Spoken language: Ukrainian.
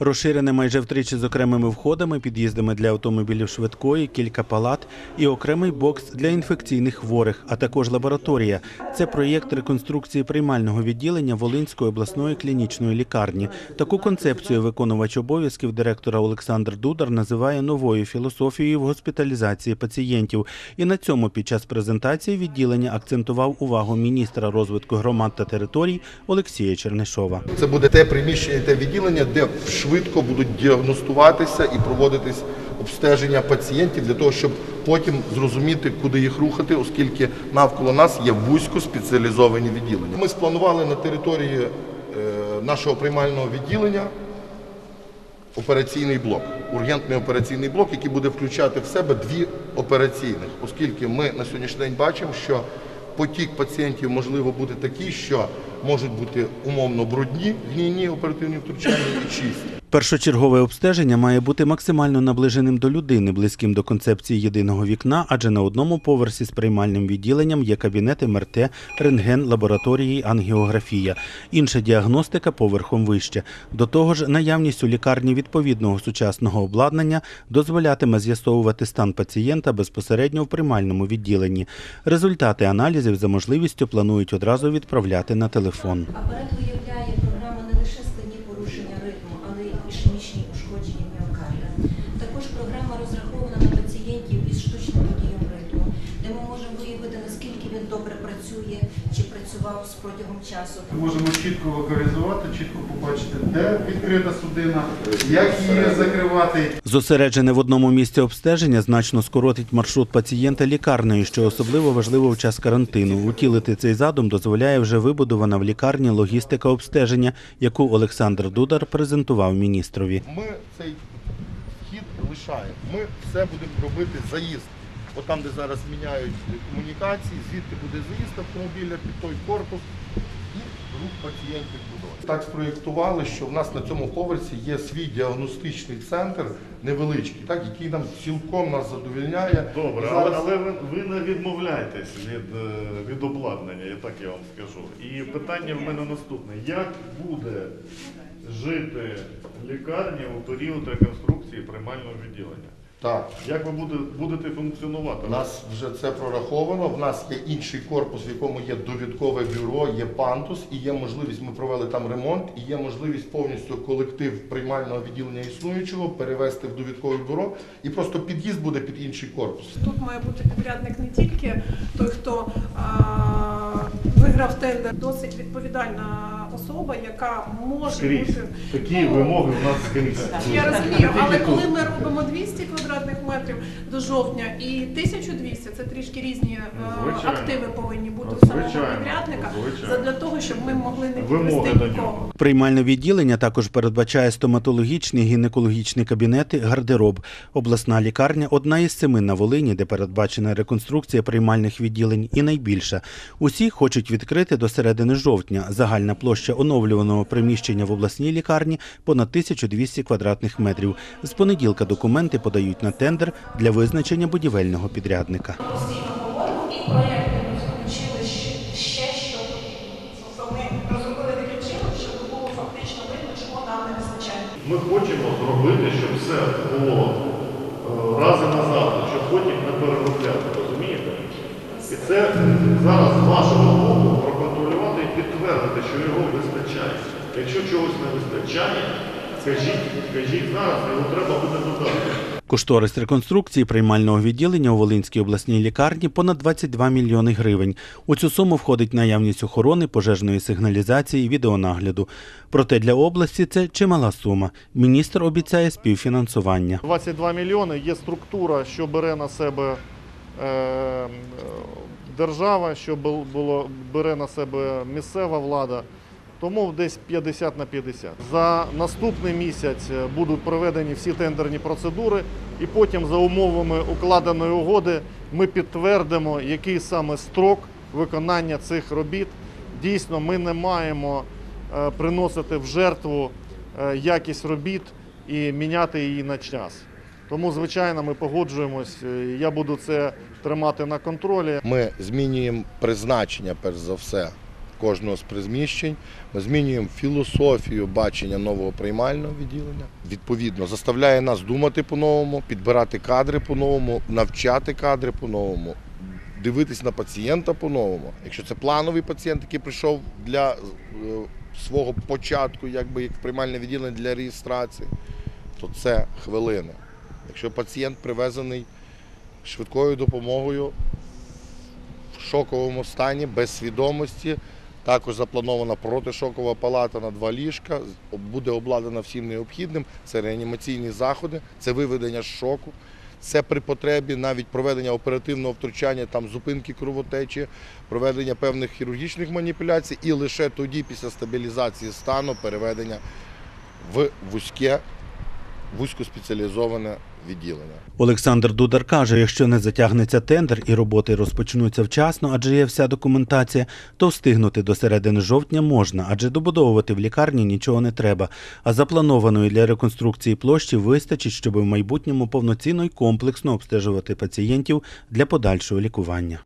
Розширене майже втричі з окремими входами, під'їздами для автомобілів швидкої, кілька палат і окремий бокс для інфекційних хворих, а також лабораторія. Це проєкт реконструкції приймального відділення Волинської обласної клінічної лікарні. Таку концепцію виконувач обов'язків директора Олександр Дудар називає новою філософією в госпіталізації пацієнтів. І на цьому під час презентації відділення акцентував увагу міністра розвитку громад та територій Олексія Чернишова. Це буде те приміщення, те відділення, де швидко будуть діагностуватися і проводитись обстеження пацієнтів для того, щоб потім зрозуміти, куди їх рухати, оскільки навколо нас є вузько спеціалізовані відділення. Ми спланували на території е, нашого приймального відділення операційний блок, ургентний операційний блок, який буде включати в себе дві операційних, оскільки ми на сьогоднішній день бачимо, що потік пацієнтів можливо бути такий, що можуть бути умовно брудні, гнійні оперативні втручання і чисті. Першочергове обстеження має бути максимально наближеним до людини, близьким до концепції єдиного вікна, адже на одному поверсі з приймальним відділенням є кабінети МРТ, рентген, лабораторії, ангіографія. Інша діагностика поверхом вище. До того ж, наявність у лікарні відповідного сучасного обладнання дозволятиме з'ясовувати стан пацієнта безпосередньо в приймальному відділенні. Результати аналізів за можливістю планують одразу відправляти на телефон. Апарат виявляє програма не лише складні порушення ритму, але й ішемічні ушкодження міокарда. Також програма розрахована на пацієнтів із штучним де ми можемо виявити, наскільки він добре працює чи працював з протягом часу. Ми можемо чітко локалізувати, чітко побачити, де відкрита судина, як її закривати. Зосереджене в одному місці обстеження значно скоротить маршрут пацієнта лікарнею, що особливо важливо в час карантину. Утілити цей задум дозволяє вже вибудована в лікарні логістика обстеження, яку Олександр Дудар презентував міністрові. Ми цей вхід лишаємо. Ми все будемо робити заїзд. От там, де зараз міняють комунікації, звідти буде заїзд автомобіля під той корпус і рух пацієнтів туди. Так спроєктували, що в нас на цьому поверсі є свій діагностичний центр невеличкий, так, який нам цілком нас задовільняє. Добре, але, зараз- але ви, ви не відмовляєтесь від, е, від обладнання, я так я вам скажу. І питання в мене наступне: як буде жити лікарня у період реконструкції приймального відділення? Так. Як ви буде, будете функціонувати? У нас вже це прораховано. В нас є інший корпус, в якому є довідкове бюро, є пантус, і є можливість. Ми провели там ремонт, і є можливість повністю колектив приймального відділення існуючого перевести в довідкове бюро, і просто під'їзд буде під інший корпус. Тут має бути підрядник не тільки той, хто а, виграв тендер, досить відповідальна особа, яка може Скрізь. бути. Такі Ну, вимоги в нас скрізь. Я розумію, але коли ми робимо 200 квадратних метрів до жовтня і 1200, це трішки різні е, Звичайно. активи повинні бути у самого підрядника, для того, щоб ми могли не Вимоги до нікого. нього. Приймальне відділення також передбачає стоматологічні, гінекологічні кабінети, гардероб. Обласна лікарня одна із семи на Волині, де передбачена реконструкція приймальних відділень, і найбільша. Усі хочуть відкрити до середини жовтня. Загальна площа оновлюваного приміщення в обласній лікарні понад 1200 квадратних метрів. З понеділка документи подають на тендер для визначення будівельного підрядника. ми хочемо зробити, щоб все було е, раз і назад, щоб потім не переробляти? І це зараз з вашого боку проконтролювати і підтвердити, що його вистачає. Якщо чогось не вистачає, скажіть, скажіть зараз, його треба буде додати. Кошторис реконструкції приймального відділення у Волинській обласній лікарні понад 22 мільйони гривень. У цю суму входить наявність охорони, пожежної сигналізації, відеонагляду. Проте для області це чимала сума. Міністр обіцяє співфінансування. 22 мільйони є структура, що бере на себе держава, що було, бере на себе місцева влада. Тому десь 50 на 50. За наступний місяць е, будуть проведені всі тендерні процедури, і потім за умовами укладеної угоди ми підтвердимо, який саме строк виконання цих робіт. Дійсно, ми не маємо е, приносити в жертву е, якість робіт і міняти її на час. Тому, звичайно, ми погоджуємось. е, Я буду це тримати на контролі. Ми змінюємо призначення, перш за все, кожного з приміщень. Ми змінюємо філософію бачення нового приймального відділення. Відповідно, заставляє нас думати по-новому, підбирати кадри по-новому, навчати кадри по-новому, дивитись на пацієнта по-новому. Якщо це плановий пацієнт, який прийшов для е, свого початку, якби як приймальне відділення для реєстрації, то це хвилини. Якщо пацієнт привезений швидкою допомогою в шоковому стані, без свідомості, також запланована протишокова палата на два ліжка, буде обладнана всім необхідним. Це реанімаційні заходи, це виведення з шоку. Це при потребі навіть проведення оперативного втручання, там зупинки кровотечі, проведення певних хірургічних маніпуляцій, і лише тоді, після стабілізації стану, переведення в вузьке, вузькоспеціалізоване відділення. Олександр Дудар каже, якщо не затягнеться тендер і роботи розпочнуться вчасно, адже є вся документація, то встигнути до середини жовтня можна, адже добудовувати в лікарні нічого не треба. А запланованої для реконструкції площі вистачить, щоб в майбутньому повноцінно й комплексно обстежувати пацієнтів для подальшого лікування.